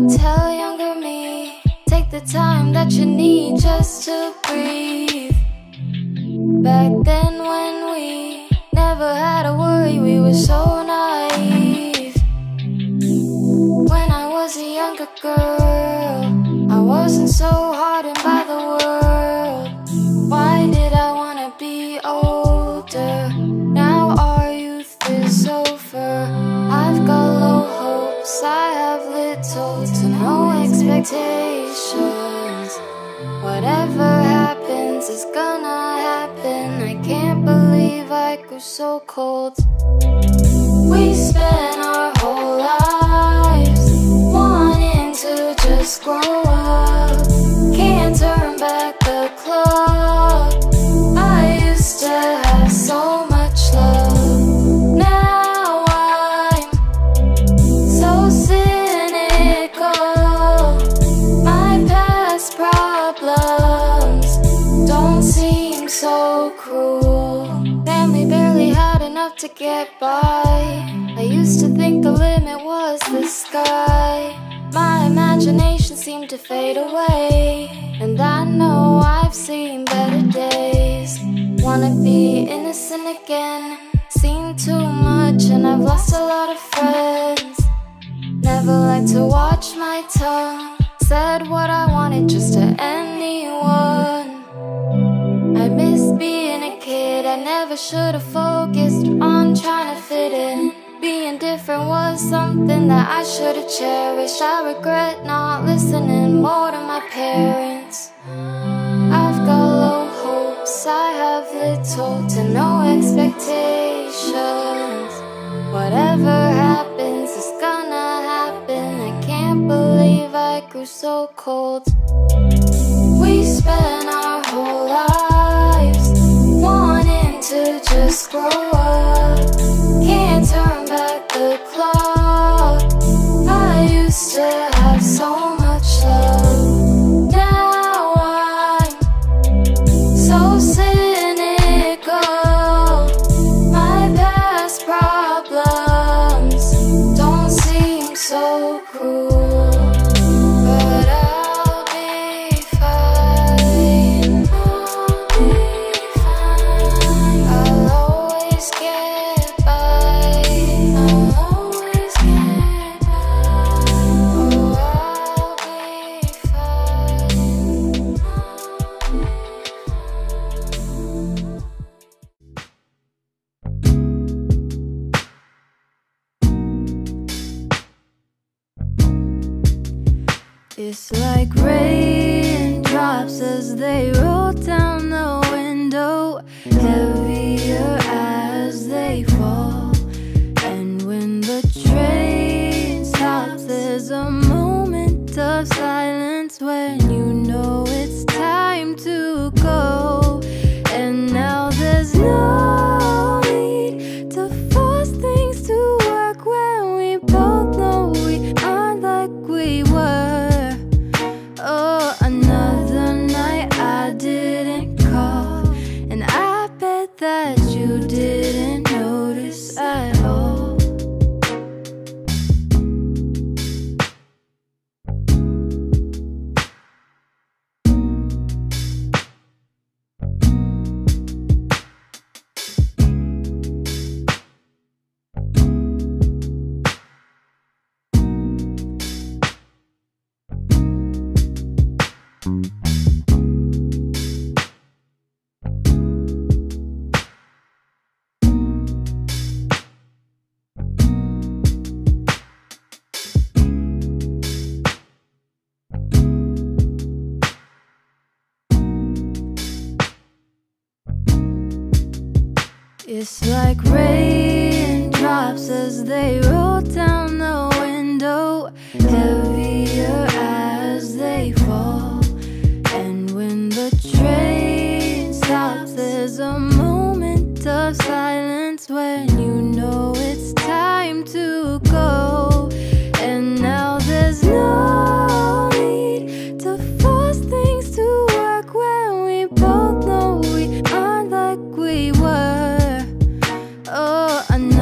would tell younger me take the time that you need just to breathe. Back then, when we never had a worry, we were so naive. When I was a younger girl, I wasn't so hard hardened by expectations. Whatever happens is gonna happen. I can't believe I grew so cold. We spent our whole lives wanting to just grow to get by. I used to think the limit was the sky. My imagination seemed to fade away. And I know I've seen better days. Wanna be innocent again. Seen too much, and I've lost a lot of friends. Never liked to watch my tongue. Said what I wanted just to anyone. I miss being a kid. I never should have focused on something that I should have cherished. I regret not listening more to my parents. I've got low hopes, I have little to no expectations. Whatever happens is gonna happen. I can't believe I grew so cold. We spent our whole lives wanting to just grow up. Can't turn back the clock. It's like raindrops as they roll down the window, heavier as they fall. And when the train stops, there's a moment of silence when you It's like raindrops as they roll down the window, heavier. I know.